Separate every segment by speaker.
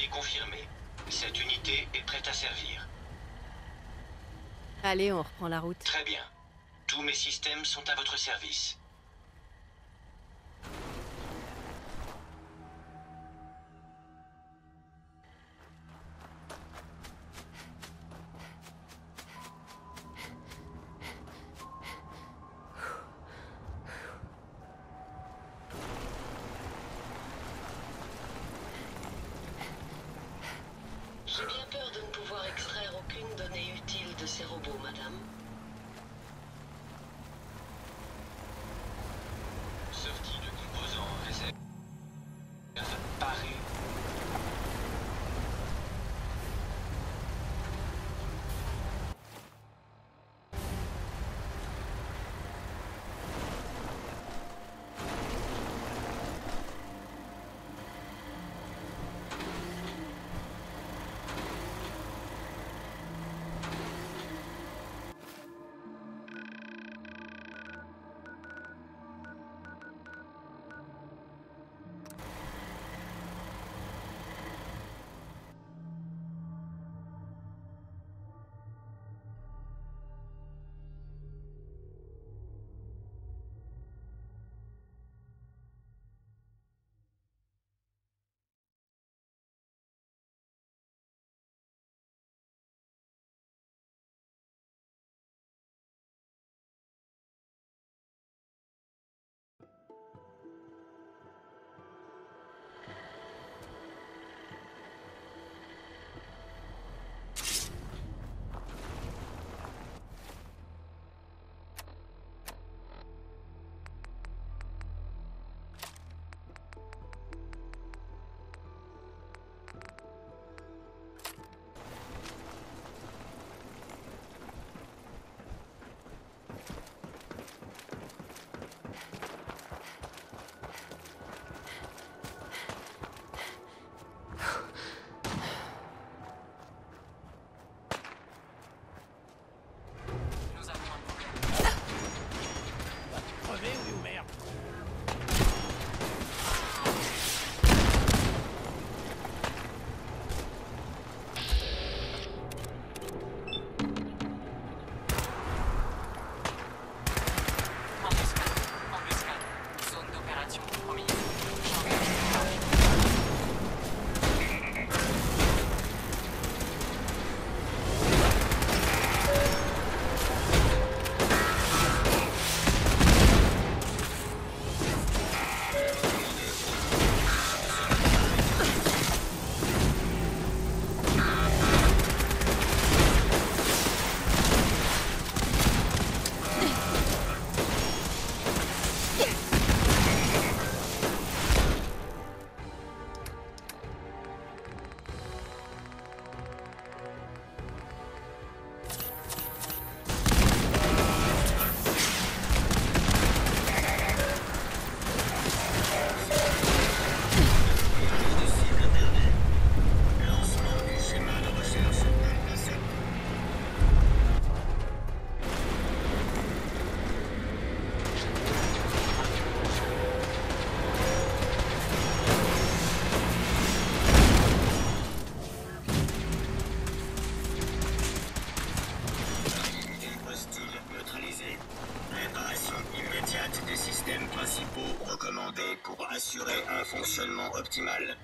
Speaker 1: Identité confirmée. Cette unité est prête à servir.
Speaker 2: Allez, on reprend la route.
Speaker 1: Très bien. Tous mes systèmes sont à votre service.
Speaker 3: Ces robots, madame.
Speaker 4: Yes! Pour assurer un fonctionnement optimal.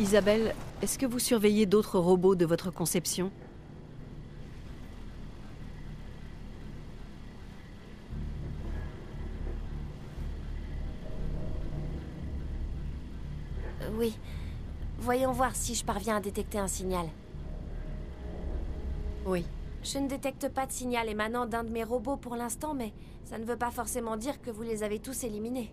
Speaker 2: Isabelle, est-ce que vous surveillez d'autres robots de votre conception?
Speaker 5: Euh, Oui. Voyons voir si je parviens à détecter un signal.
Speaker 2: Oui.
Speaker 5: Je ne détecte pas de signal émanant d'un de mes robots pour l'instant, mais ça ne veut pas forcément dire que vous les avez tous éliminés.